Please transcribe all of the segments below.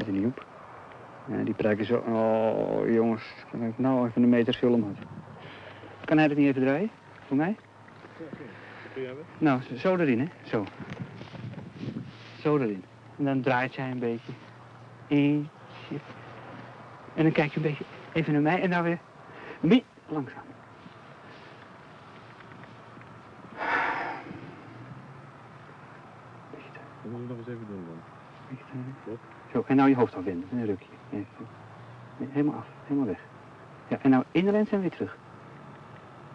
Zit er niet op. Ja, die prijken zo... Oh, jongens. Kan ik nou even een meter film had. Kan hij dat niet even draaien? Voor mij? Nou, zo- erin, hè? Zo. Zo erin. En dan draait zij een beetje. Ietsje. En dan kijk je een beetje even naar mij en dan weer... Mi langzaam. Beetje te- Dat moet je nog eens even doen dan. beetje te- Zo, en nou je hoofd afwenden. Een rukje. Even. Nee, helemaal af. Helemaal weg. Ja, en nou in de lens en weer terug.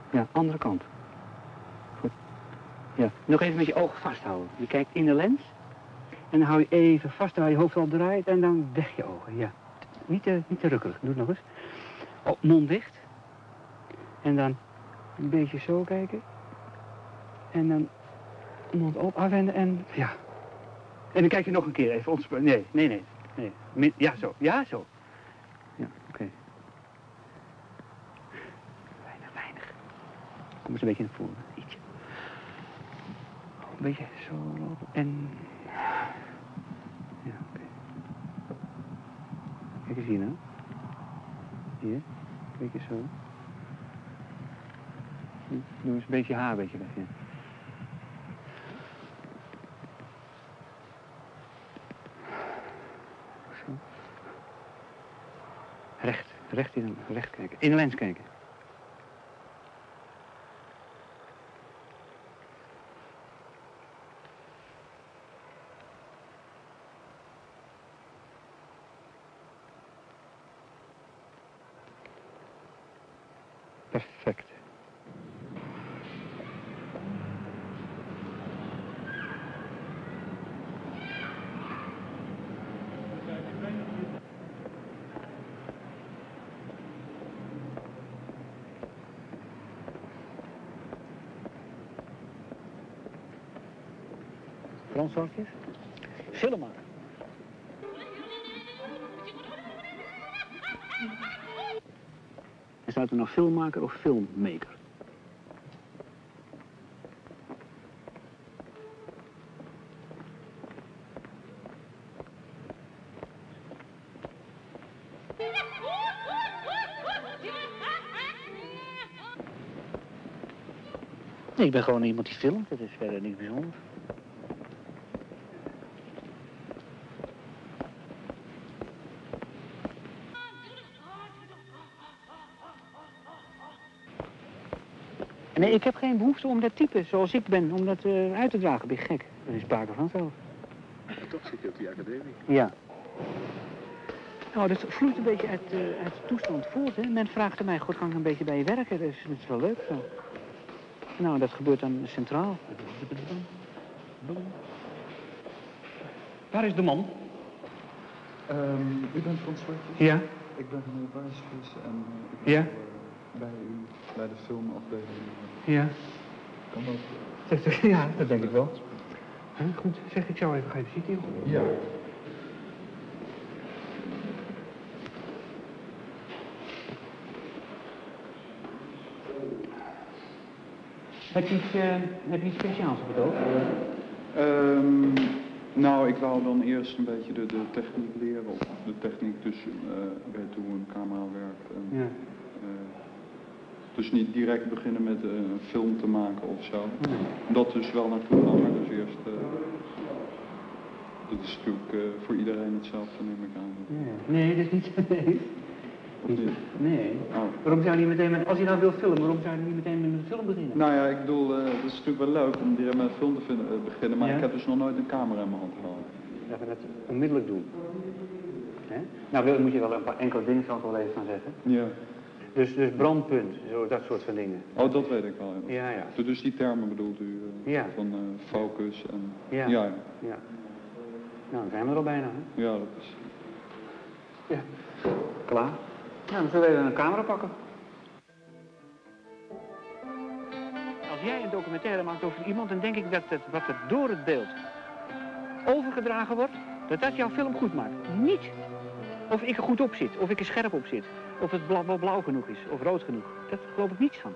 Ja, andere kant. Goed. Ja, nog even met je ogen vasthouden. Je kijkt in de lens. En dan hou je even vast terwijl je hoofd al draait. En dan weg je ogen, ja. Niet te, niet te. Doe het nog eens. Oh, mond dicht. En dan een beetje zo kijken. En dan mond op afwenden en ja. En dan kijk je nog een keer even ontspannen. Nee, nee, nee. Nee. Ja, zo. Ja, zo. Ja, oké. Weinig, weinig. Kom eens een beetje naar voren. Ietsje. Een beetje zo. En... Ja, oké. Kijk eens hier nou. Hier. Een beetje zo. Doe eens een beetje haar een beetje weg, ja. Zo. Recht, in recht kijken. In de lens kijken. Perfect. Frans zakjes? Film maken. En staat er nou filmmaker of filmmaker? Nee, ik ben gewoon iemand die filmt. Dat is verder niks bijzonders. Nee, ik heb geen behoefte om dat type zoals ik ben, om dat eh, uit te dragen. Ben ik gek. Dat is sprake van zelf. En toch zit je op die academie. Ja. Nou, dat vloeit een beetje uit, eh, uit de toestand voort. Hè. Men vraagt mij, god, kan ik een beetje bij je werken? Dat is, dat is wel leuk zo. Nou, dat gebeurt dan centraal. Waar is de man? Ehm, u bent Frans Zwartjes? Ja. Ik ben meneer Wijsvis en eh, ik Ja. ben bij u, bij de filmafdeling. Ja. Kan dat? Zeg, zeg, Ja, dat denk ik wel. Goed, zeg, ik zou even gaan zitten. Ja. Heb je iets, eh, heb je iets speciaals op het oog? Ehm, nou, ik wou dan eerst een beetje de, de techniek leren, of de techniek tussen uh, hoe een camera werkt. En, Ja. Dus niet direct beginnen met eh, een film te maken of zo. Dat dus wel naartoe gaan, maar dus eerst... eh, dat is natuurlijk eh, voor iedereen hetzelfde, neem ik aan. Ja. Nee, dat is niet. Nee. Niet? nee. Oh. Waarom zou je niet meteen met, als je nou wil filmen, waarom zou je niet meteen met een film beginnen? Nou ja, ik bedoel, eh, het is natuurlijk wel leuk om direct met een film te vinden- beginnen, maar Ja. ik heb dus nog nooit een camera in mijn hand gehad. Dat we dat onmiddellijk doen. Hè? Nou, wil- moet je wel een paar enkele dingen zal ik wel even gaan zeggen. Ja. Dus, dus brandpunt, zo, dat soort van dingen. Oh, dat weet ik wel. Ja. Ja, ja. Dus- Dus die termen bedoelt u, eh, Ja. van eh, focus en... Ja. ja. Ja. Nou, dan zijn we er al bijna. Hè? Ja, dat is... Ja. Klaar? Nou, dan zullen we even een camera pakken. Als jij een documentaire maakt over iemand, dan denk ik dat het, wat er door het beeld overgedragen wordt, dat dat jouw film goed maakt. Niet of ik er goed op zit, of ik er scherp op zit, of het blauw, wel blauw genoeg is, of rood genoeg. Daar geloof ik niets van.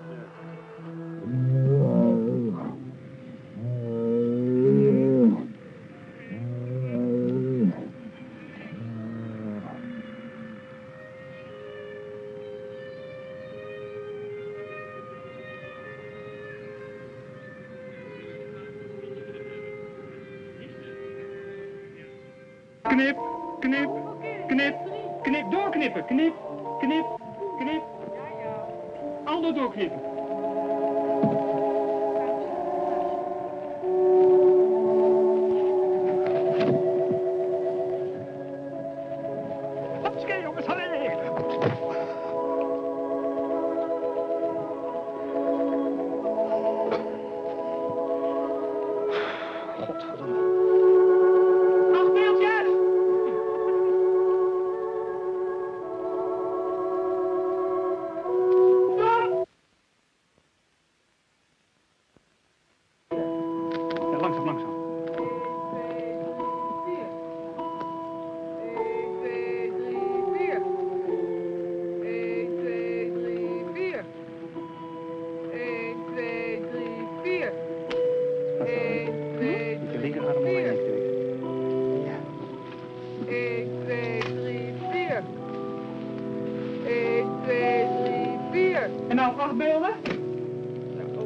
En nou acht beelden?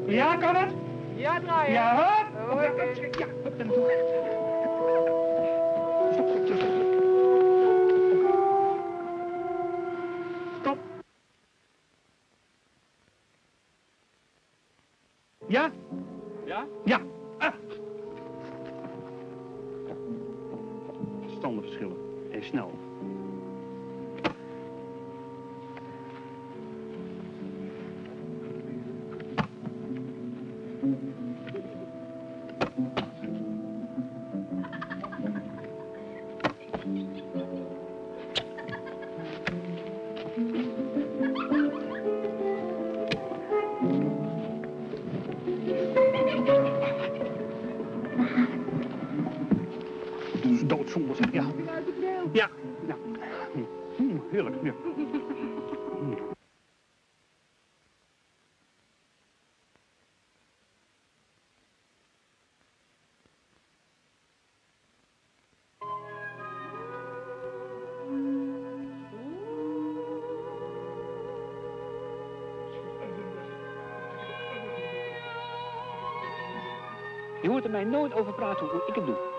Ja, kan het? Ja, draaien. Ja, hup! Oké. Ja, hup, Ja. Ja. ja. Hm, heerlijk. Ja. Je hoort er mij nooit over praten hoe ik het doe.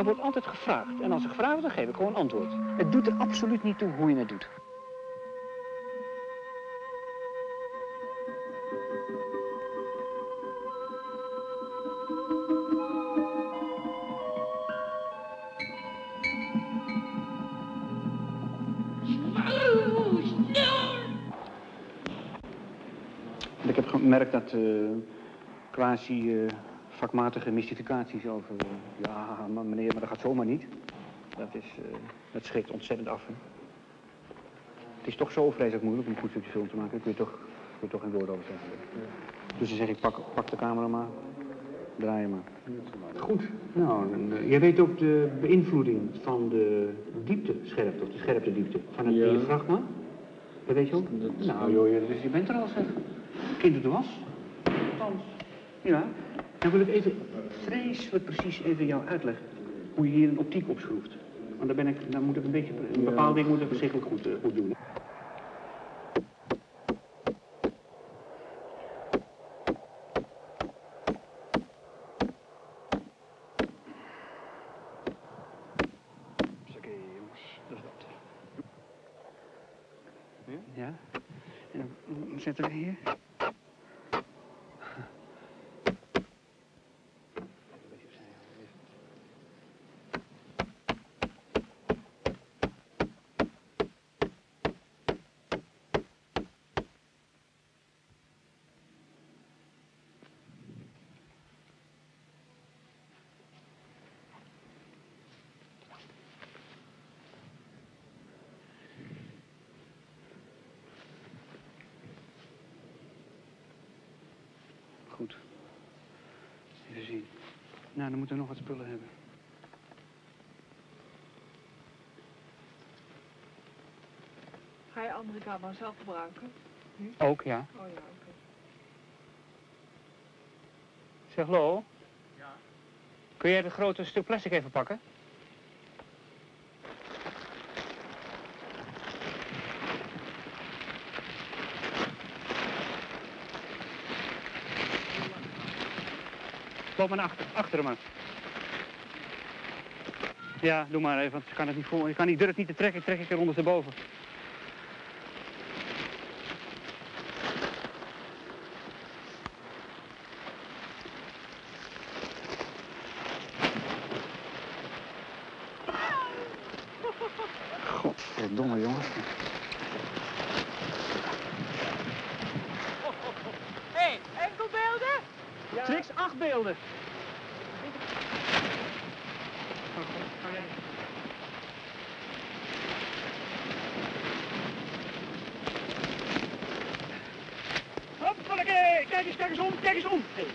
Dan wordt altijd gevraagd. En als er gevraagd wordt, dan geef ik gewoon antwoord. Het doet er absoluut niet toe hoe je het doet. Ik heb gemerkt dat eh, quasi eh, vakmatige mystificaties over... eh, ja, maar meneer, maar dat gaat zomaar niet. Dat, is, eh, dat schrikt ontzettend af. hè. Het is toch zo vreselijk moeilijk om een goed stukje film te maken. Daar kun je toch, kun je toch geen woord over zeggen. Dus dan zeg ik, pak, pak de camera maar. Draai je maar. Goed. Nou, eh, jij weet ook de beïnvloeding van de diepte-scherpte, of de scherpte-diepte van het Ja. diafragma? Dat weet je ook? Dat- Nou joh, je- dus je bent er al zeg. Kind op de was. Althans. Ja. Dan wil ik even vreselijk precies even jou uitleggen hoe je hier een optiek opschroeft. Want dan ben ik, dan moet ik een beetje, een bepaald ding moet ik verschrikkelijk goed, eh, goed doen. Oké jongens, dat is dat. Ja? En dan zetten we hier. Goed. Even zien. Nou, dan moeten we nog wat spullen hebben. Ga je andere camera zelf gebruiken? Ook, ja. Oh ja, oké. Zeg, Lo. Ja? Kun jij het grote stuk plastic even pakken? Loop maar achter, achter hem maar. Ja, doe maar even, want ik kan het niet vol. Ik kan die durf niet te trekken, ik trek ik er ondersteboven. Godverdomme, jongen. Hé, hey, enkelbeelden? Trix, acht beelden. Oh, God, ga jij- Hoppakee, kijk eens, kijk eens om, kijk eens om. Hey,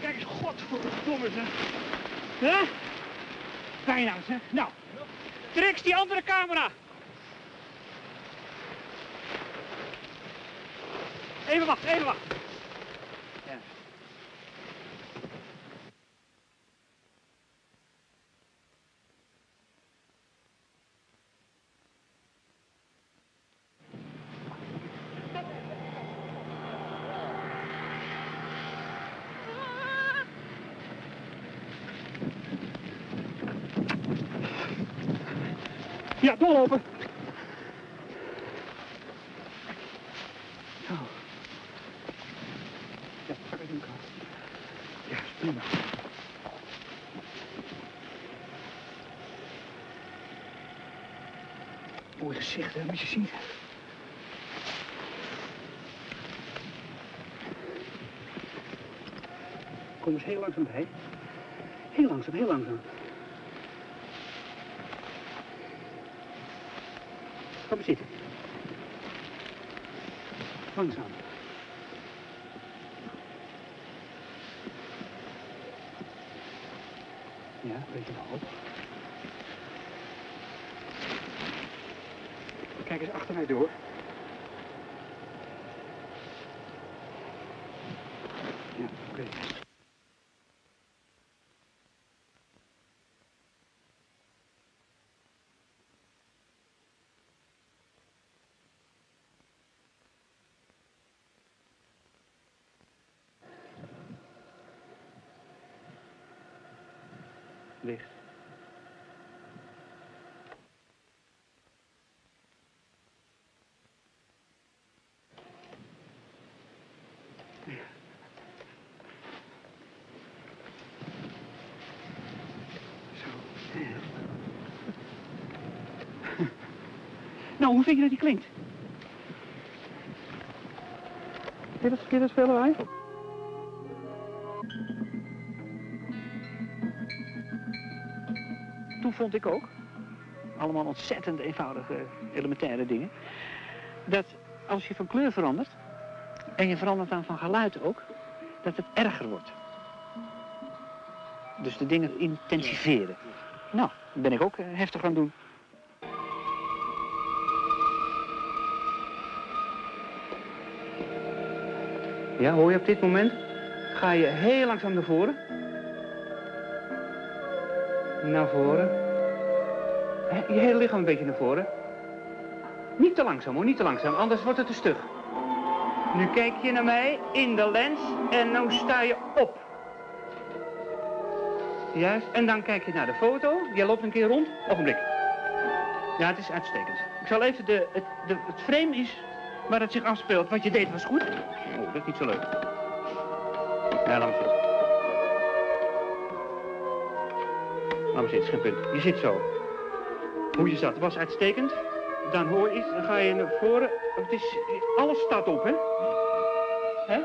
Kijk eens, godverdomme zeg. Hè? Bijna zeg. Nou, Trix, die andere camera. Even wachten, even wachten. Doorlopen. Zo. Ja, ga ik. Ja, prima. Mooi gezicht, hè? Moet je zien. Kom eens heel langzaam bij. Heel langzaam, heel langzaam. Maar zitten. Langzaam. Ja, beetje naar op. Kijk eens achter mij door. Ja, oké. Licht. Zo. Nou, hoe vind je dat die klinkt? Kun je dat spelen wij? Toen vond ik ook, allemaal ontzettend eenvoudige, elementaire dingen, dat als je van kleur verandert, en je verandert dan van geluid ook, dat het erger wordt. Dus de dingen intensiveren. Nou, ben ik ook eh, heftig gaan doen. Ja, hoor je op dit moment? Ga je heel langzaam naar voren. Naar voren. Je hele lichaam een beetje naar voren. Niet te langzaam hoor, niet te langzaam, anders wordt het te stug. Nu kijk je naar mij in de lens en nu sta je op. Juist, en dan kijk je naar de foto. Jij loopt een keer rond. Ogenblik. Ja, het is uitstekend. Ik zal even de, het, de, het frame is waar het zich afspeelt. Wat je deed was goed. Oh, dat is niet zo leuk. Ja, laat maar zitten. Laat maar zitten, geen punt. Je zit zo. Hoe je zat was uitstekend. Dan hoor je iets, dan ga je naar voren. Het is, alles staat op, hè? Hè?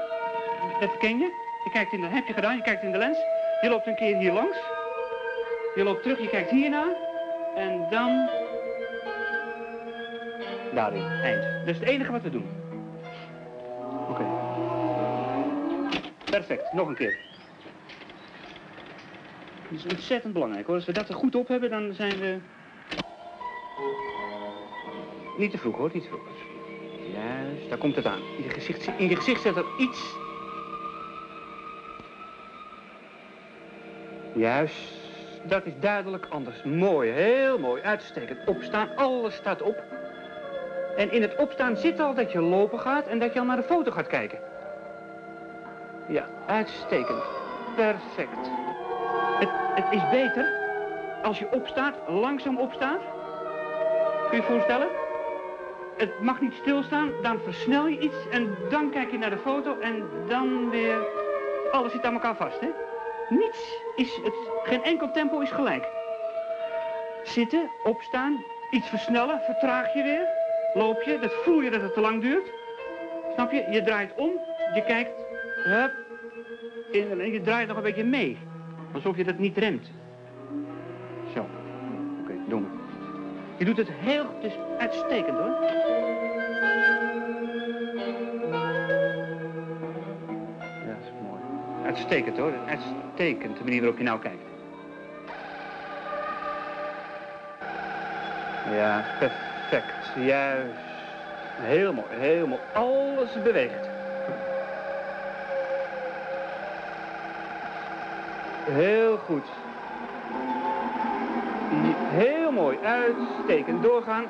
Dat herken je. Je kijkt in de, heb je gedaan, je kijkt in de lens. Je loopt een keer hier langs. Je loopt terug, je kijkt hierna. En dan... Daarin, eind. Dat is het enige wat we doen. Oké. Perfect, nog een keer. Dat is ontzettend belangrijk hoor. Als we dat er goed op hebben, dan zijn we... Niet te vroeg hoor, niet te vroeg. Juist, daar komt het aan. In je gezicht, in je gezicht zit er iets. Juist, dat is duidelijk anders. Mooi, heel mooi, uitstekend. Opstaan, alles staat op. En in het opstaan zit al dat je lopen gaat en dat je al naar de foto gaat kijken. Ja, uitstekend. Perfect. Het, het is beter als je opstaat, langzaam opstaat. Kun je je voorstellen? Het mag niet stilstaan, dan versnel je iets en dan kijk je naar de foto en dan weer... Alles zit aan elkaar vast, hè? Niets is, het, geen enkel tempo is gelijk. Zitten, opstaan, iets versnellen, vertraag je weer, loop je, dat voel je dat het te lang duurt. Snap je? Je draait om, je kijkt, hup, en je draait nog een beetje mee. Alsof je dat niet remt. Zo. Oké, we. Je doet het heel, het is uitstekend hoor. Ja, dat is mooi. Uitstekend hoor, uitstekend de manier waarop je nou kijkt. Ja, perfect. Juist. Heel mooi. Alles beweegt. Heel goed. Heel mooi. Uitstekend. Doorgaan.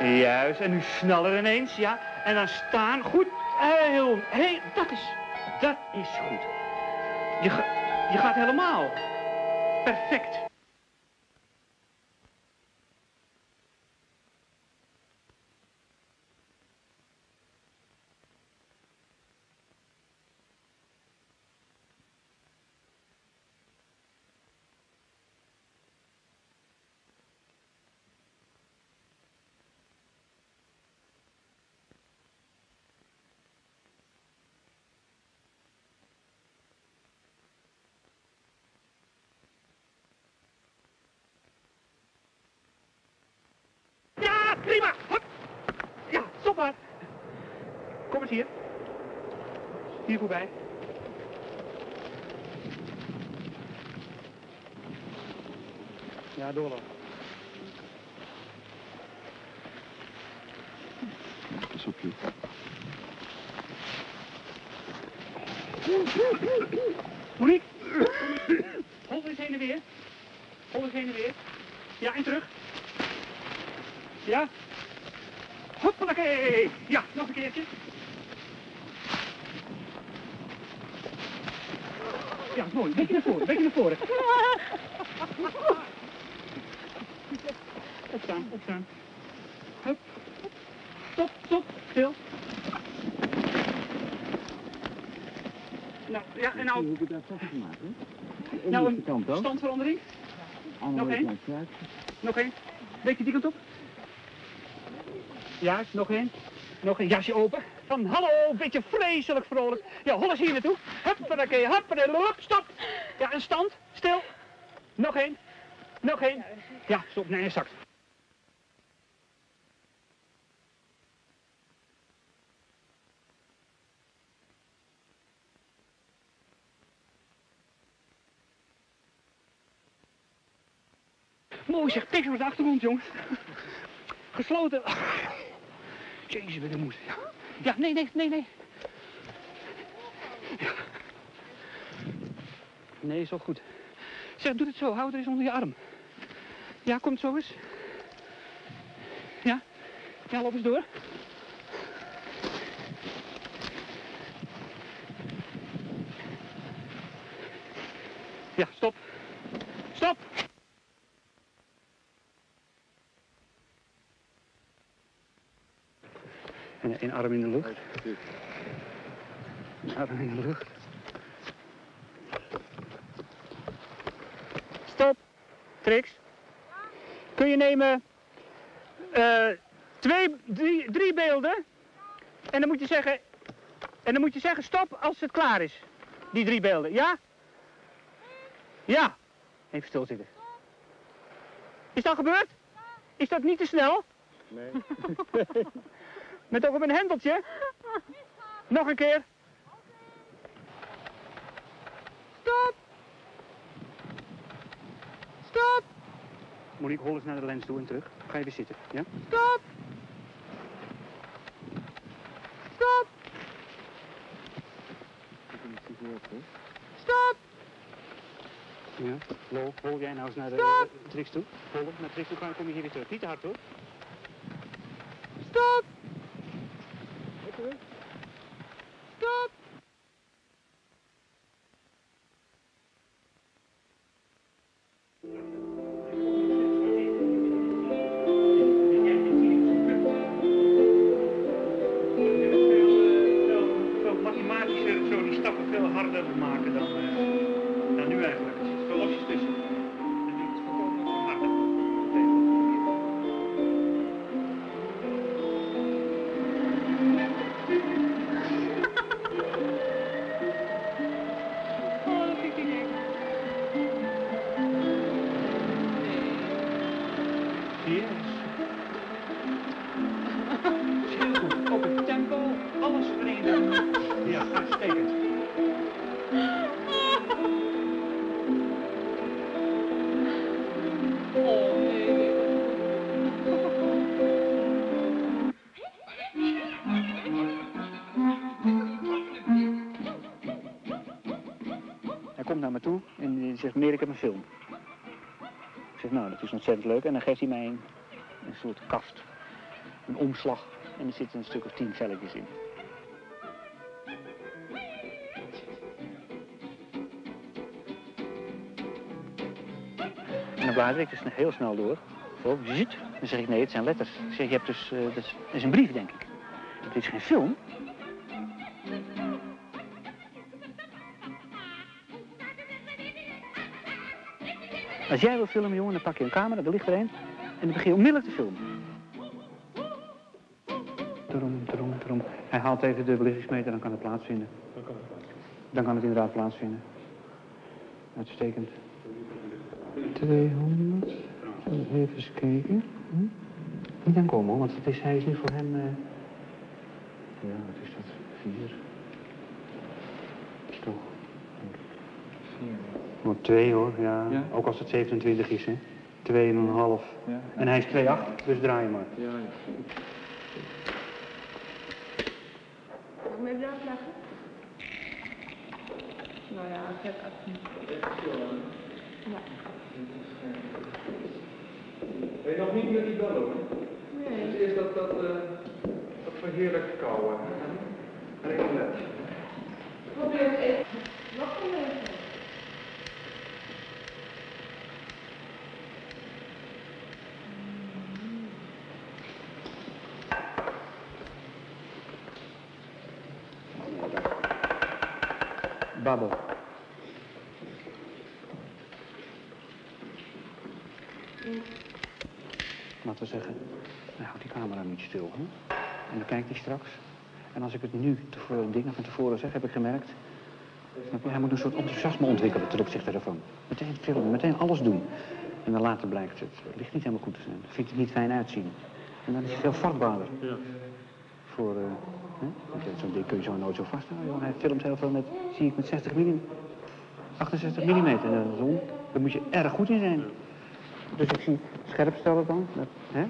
Juist. En nu sneller ineens, ja. En dan staan. Goed. Heel, heel, dat is, dat is goed. Je, je gaat helemaal. Perfect. Ja, prima. Hop. Ja, stop maar. Kom eens hier. Hier voorbij. Ja, doorlopen. Pas op je. Monique. Hold eens heen en weer. Hold eens heen en weer. Ja, en terug. Ja. Hoppakee. Ja, nog een keertje. Ja, mooi. Beetje naar voren, beetje naar voren. Opstaan, opstaan. Hup. Stop, stop, stil. Nou, ja, en nou... Hoe ik dat zachtjes maken? Nou, een standverandering. Nog één? Nog één. Beetje die kant op. Juist, nog één. Nog een jasje open. Van hallo, beetje vreselijk vrolijk. Ja, hol hier naartoe. Huppakee, huppakee, hup, stop. Ja, en stand, stil. Nog één. Nog één. Ja, stop, nee, zakt. Mooi zeg, kijk eens op de achtergrond, jongens. Gesloten. Jezus, wat een moed. Ja. ja, nee, nee, nee, nee. Nee, is wel goed. Zeg, doe het zo. Hou er eens onder je arm. Ja, komt zo eens. Ja. Ja, loop eens door. Ja, stop. Stop! En een arm in de lucht. Arm in de lucht. Stop. Trix. Kun je nemen eh, twee, drie, drie beelden. En dan moet je zeggen. En dan moet je zeggen stop als het klaar is. Die drie beelden. Ja? Ja. Even stilzitten. Is dat gebeurd? Is dat niet te snel? Nee. Met ook op een hendeltje. Nog een keer. Stop. Stop. Monique, hol eens naar de lens toe en terug. Ga je weer zitten, ja? Stop. Stop. Stop. Ja, Lo, hol jij nou eens naar de uh, Trix toe. Hol, naar Trix toe, dan kom je hier weer terug. Niet te hard hoor. Ik heb een film. Ik zeg, nou, dat is ontzettend leuk. En dan geeft hij mij een, soort kast, een omslag. En er zitten een stuk of tien velletjes in. En dan blader ik dus heel snel door. Zo. Dan zeg ik, nee, het zijn letters. Ik zeg, je hebt dus, eh, dat is een brief, denk ik. Het is geen film. Als jij wil filmen, jongen, dan pak je een camera, er ligt er een. En dan begin je onmiddellijk te filmen. Trom, trom, trom. Hij haalt even de belichtingsmeter, dan kan het plaatsvinden. Dan kan het inderdaad plaatsvinden. Uitstekend. 200. Even eens kijken. Hm? Niet aan komen, hoor, want het is, hij is nu voor hem... eh, Ja, wat is dat? Vier. Dat is toch... Maar twee hoor, ja. Ja? Ook als het 27 is, hè. Twee en een half. Ja. En hij is 2,8, dus draai je maar. Ja, ja. Kan ik hem even? Nou ja, ik heb even. Ja. Ben je nog niet met die bellen hoor? Nee. Het is eerst dat, dat, eh dat verheerlijke kouwen. Even let. Probeer het even. Wacht even. Laten we zeggen, hij houdt die camera niet stil. Hè? En dan kijkt hij straks. En als ik het nu tevoren, dingen van tevoren zeg, heb ik gemerkt. Hij moet een soort enthousiasme ontwikkelen ten opzichte daarvan. Meteen filmen, meteen alles doen. En dan later blijkt het, het ligt niet helemaal goed te zijn. Vindt het niet fijn uitzien. En dan is hij veel vatbaarder. Ja. Voor, eh, zo'n ding kun je zo nooit zo vasthouden. Hij filmt heel veel met, zie ik, met 60 mm. 68 mm. Dat is om. Daar moet je erg goed in zijn. Dus ik zie scherp stellen dan. Hè?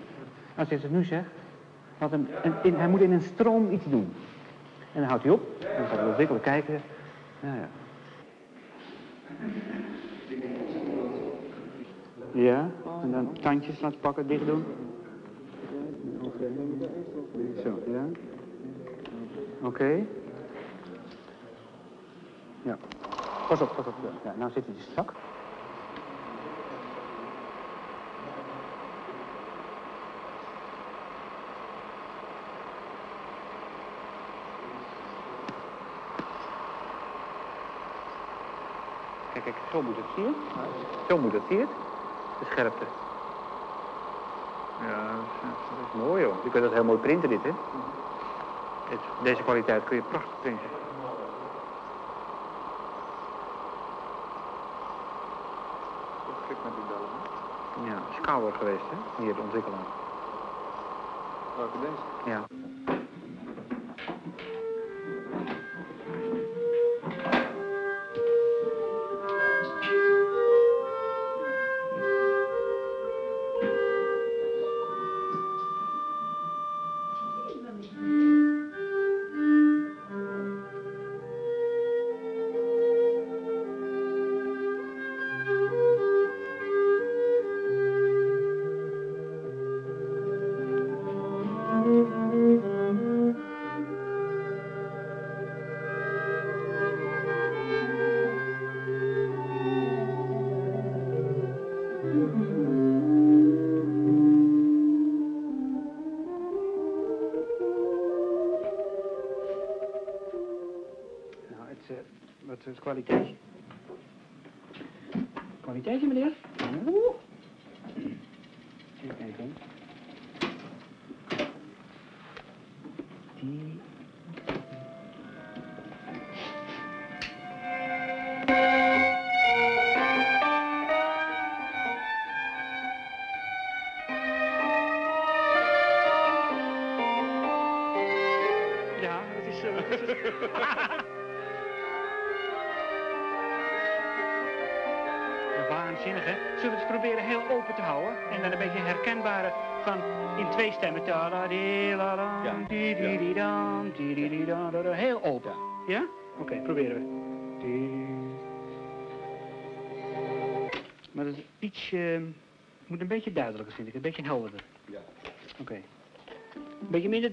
Als je het nu zegt, en in, hij moet in een stroom iets doen. En dan houdt hij op. Dan gaat hij ontwikkelen, kijken. Ja. Ja, en dan tandjes laten pakken, dicht doen. Zo, ja. Oké. Ja. Pas op, pas op. Ja, nou zit hij strak. Kijk, kijk, zo moet het, zie je? Zo moet het, zie je het? De scherpte. Ja, dat is, mooi hoor. Je kunt dat heel mooi printen dit, hè? Deze kwaliteit kun je prachtig printen. Klik met die bellen. hè? Ja, is kouder geweest, hè? Hier, de ontwikkelaar. Welke deze? Ja. -di -di -da -da -da. Heel open. Ja? Oké, proberen we. Maar dat is iets... eh, moet een beetje duidelijker, vind ik. Een beetje helderder. Ja. Oké. Een beetje minder...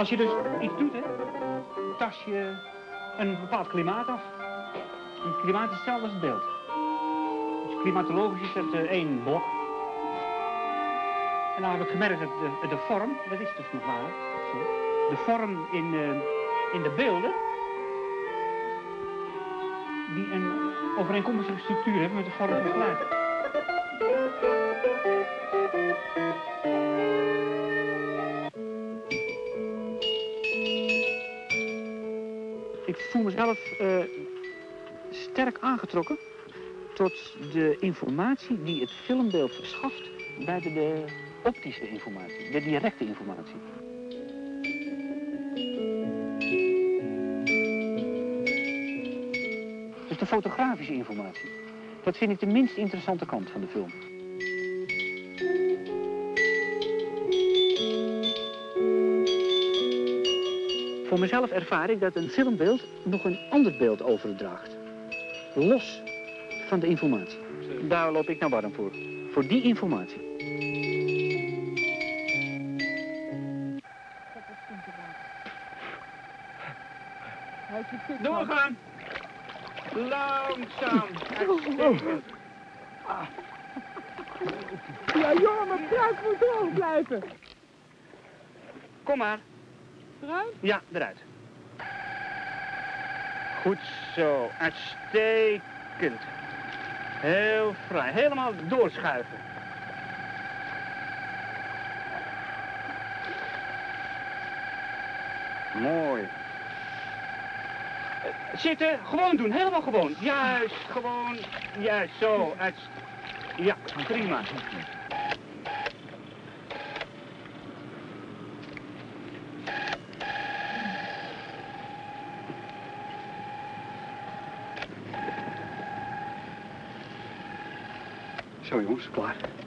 Als je dus iets doet, hè, tas je een bepaald klimaat af. Het klimaat is hetzelfde als het beeld. Dus klimatologisch is dat eh, één blok. En dan heb ik gemerkt dat de, de vorm, dat is dus nog waar, zo, de vorm in, eh, in de beelden, die een overeenkomstige structuur hebben met de vorm van het geluid. Ik voel mezelf eh, sterk aangetrokken tot de informatie die het filmbeeld verschaft buiten de optische informatie, de directe informatie. Dus de fotografische informatie. Dat vind ik de minst interessante kant van de film. Voor mezelf ervaar ik dat een filmbeeld nog een ander beeld overdraagt. Los van de informatie. Daar loop ik nou warm voor. Voor die informatie. Doorgaan! Langzaam! Ja, jongen, mijn pruik moet droog blijven. Kom maar. Ja, eruit. Goed zo, uitstekend. Heel fraai, helemaal doorschuiven. Mooi. Zitten, gewoon doen, helemaal gewoon. Juist, gewoon, juist, zo. Uits... Ja, prima. Zo jongens, klaar.